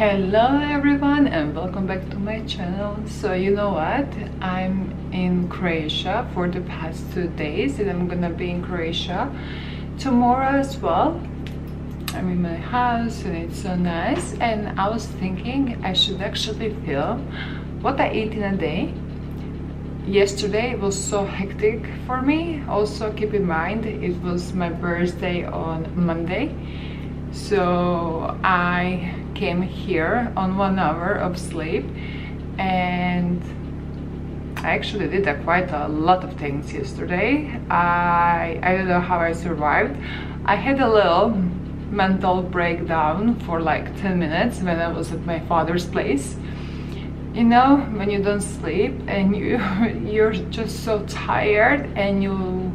hello everyone and welcome back to my channel. So you know what? I'm in croatia for the past two days and i'm gonna be in croatia tomorrow as well. I'm in my house and it's so nice. And i was thinking i should actually film what i eat in a day. Yesterday was so hectic for me. Also keep in mind it was my birthday on monday. So i came here on one hour of sleep and I actually did a quite a lot of things yesterday. I, I don't know how I survived. I had a little mental breakdown for like 10 minutes when I was at my father's place. You know, when you don't sleep and you, you're just so tired and you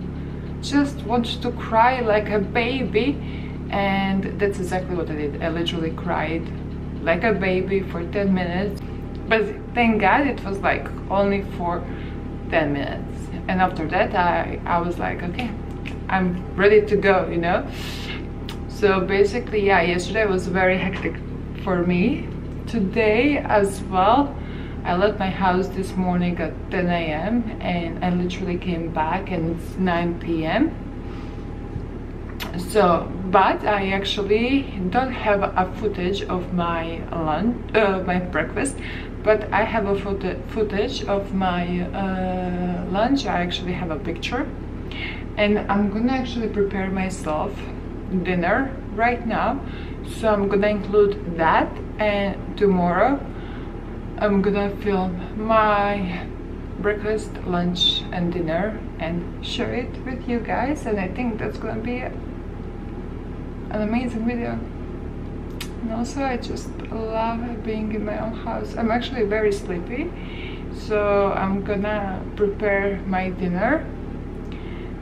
just want to cry like a baby and that's exactly what I did. I literally cried like a baby for 10 minutes but thank God it was like only for 10 minutes and after that I, I was like okay I'm ready to go you know so basically yeah yesterday was very hectic for me today as well I left my house this morning at 10 a.m. and I literally came back and it's 9 p.m so but i actually don't have a footage of my lunch uh, my breakfast but i have a footage of my uh, lunch. I actually have a picture. And i'm gonna actually prepare myself dinner right now. So i'm gonna include that and tomorrow i'm gonna film my breakfast lunch and dinner and share it with you guys. And i think that's gonna be an amazing video. And also I just love being in my own house. I'm actually very sleepy so I'm gonna prepare my dinner.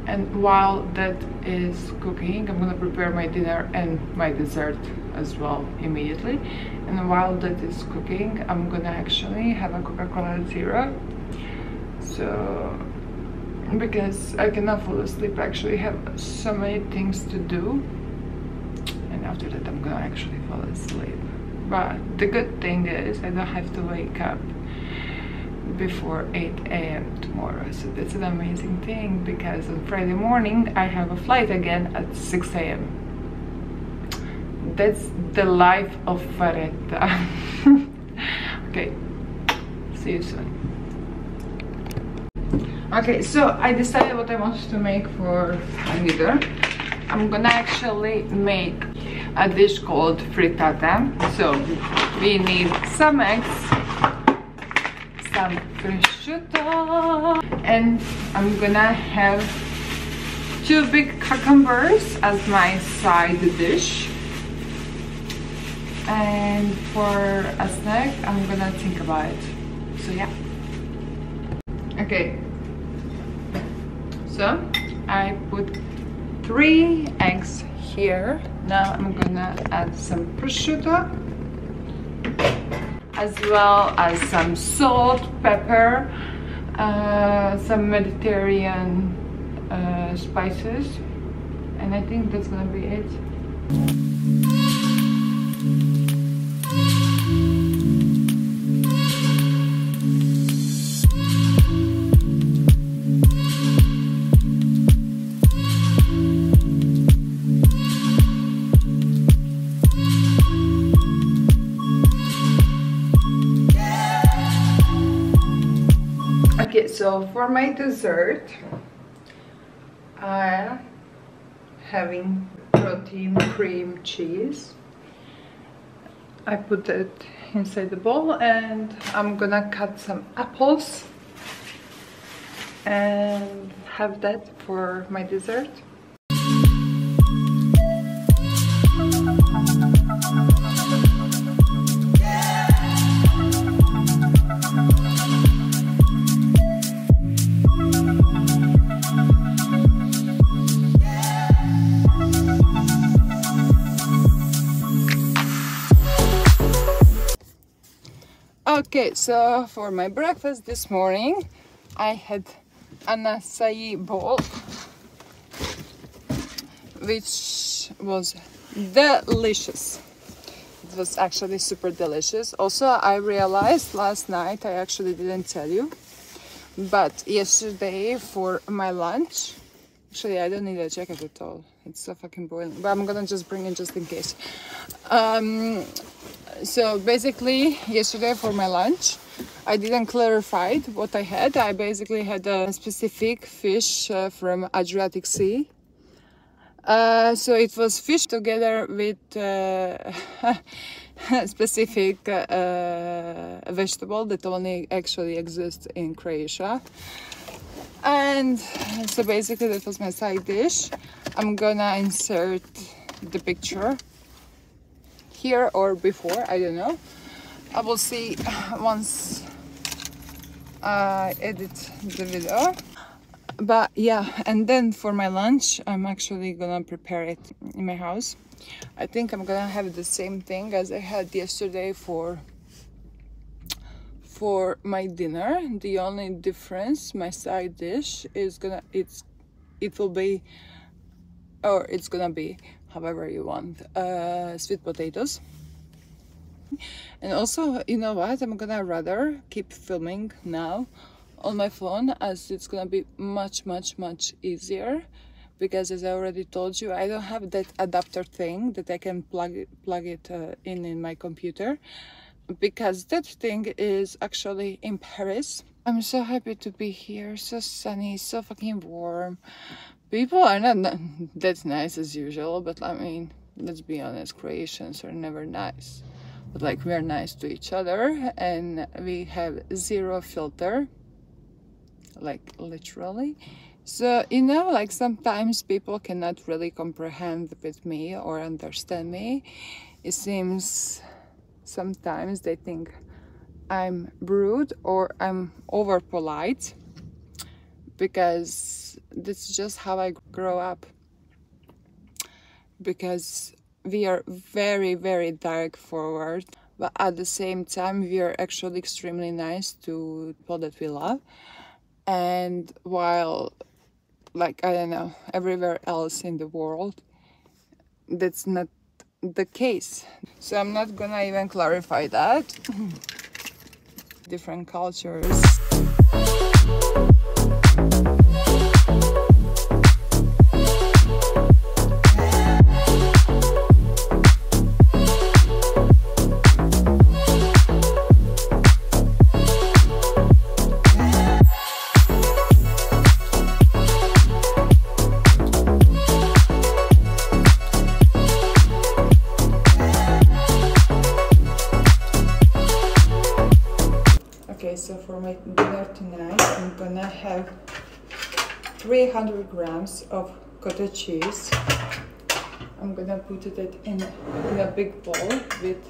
And while that is cooking I'm gonna prepare my dinner and my dessert as well immediately. And while that is cooking I'm gonna actually have a Coca-Cola Zero. So because I cannot fall asleep I actually have so many things to do after that I'm gonna actually fall asleep. But the good thing is I don't have to wake up before 8 a.m. tomorrow. So that's an amazing thing because on Friday morning I have a flight again at 6 a.m. that's the life of Faretta. Okay. See you soon. Okay so I decided what I wanted to make for dinner I'm gonna actually make a dish called frittata. So we need some eggs, some prosciutto, and I'm gonna have two big cucumbers as my side dish. And for a snack, I'm gonna think about it. So yeah. Okay. So I put three eggs here. Now I'm gonna add some prosciutto as well as some salt pepper uh, some Mediterranean uh, spices. And I think that's gonna be it so for my dessert I'm having protein cream cheese. I put it inside the bowl and I'm gonna cut some apples and have that for my dessert Okay, so for my breakfast this morning, I had an acai bowl, which was delicious. it was actually super delicious. Also, I realized last night, I actually didn't tell you, but yesterday for my lunch, actually I don't need a jacket at all. It's so fucking boiling, but I'm gonna just bring it just in case. Um, so basically, yesterday for my lunch, I didn't clarify what I had. I basically had a specific fish uh, from Adriatic Sea. Uh, so it was fish together with uh, specific uh, vegetable that only actually exists in Croatia. And so basically that was my side dish. I'm gonna insert the picture here or before, I don't know. I will see once I edit the video. But yeah, and then for my lunch, I'm actually gonna prepare it in my house. I think I'm gonna have the same thing as I had yesterday for for my dinner. The only difference, my side dish is gonna it's it will be or it's gonna be however you want. Uh, sweet potatoes. And also you know what? I'm gonna rather keep filming now on my phone as it's gonna be much much much easier because as i already told you i don't have that adapter thing that i can plug it plug it uh, in in my computer because that thing is actually in paris. I'm so happy to be here. So sunny so fucking warm people are not that nice as usual but i mean let's be honest croatians are never nice. But like we're nice to each other and we have zero filter like literally. So you know like sometimes people cannot really comprehend with me or understand me. It seems sometimes they think i'm rude or i'm over polite because that's just how i grow up. Because we are very very dark forward but at the same time we are actually extremely nice to people that we love. And while like i don't know everywhere else in the world that's not the case. So i'm not gonna even clarify that. Different cultures my dinner tonight I'm gonna have 300 grams of cottage cheese I'm gonna put it in, in a big bowl with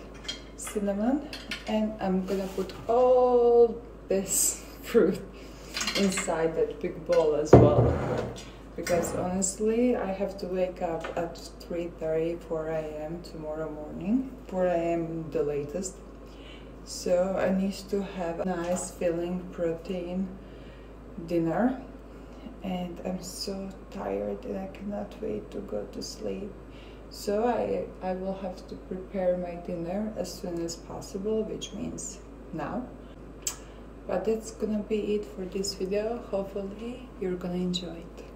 cinnamon and I'm gonna put all this fruit inside that big bowl as well because honestly I have to wake up at 3.30 4 a.m. tomorrow morning 4 a.m. the latest so I need to have a nice filling protein dinner. And I'm so tired and I cannot wait to go to sleep. So I, I will have to prepare my dinner as soon as possible which means now. But that's gonna be it for this video. Hopefully you're gonna enjoy it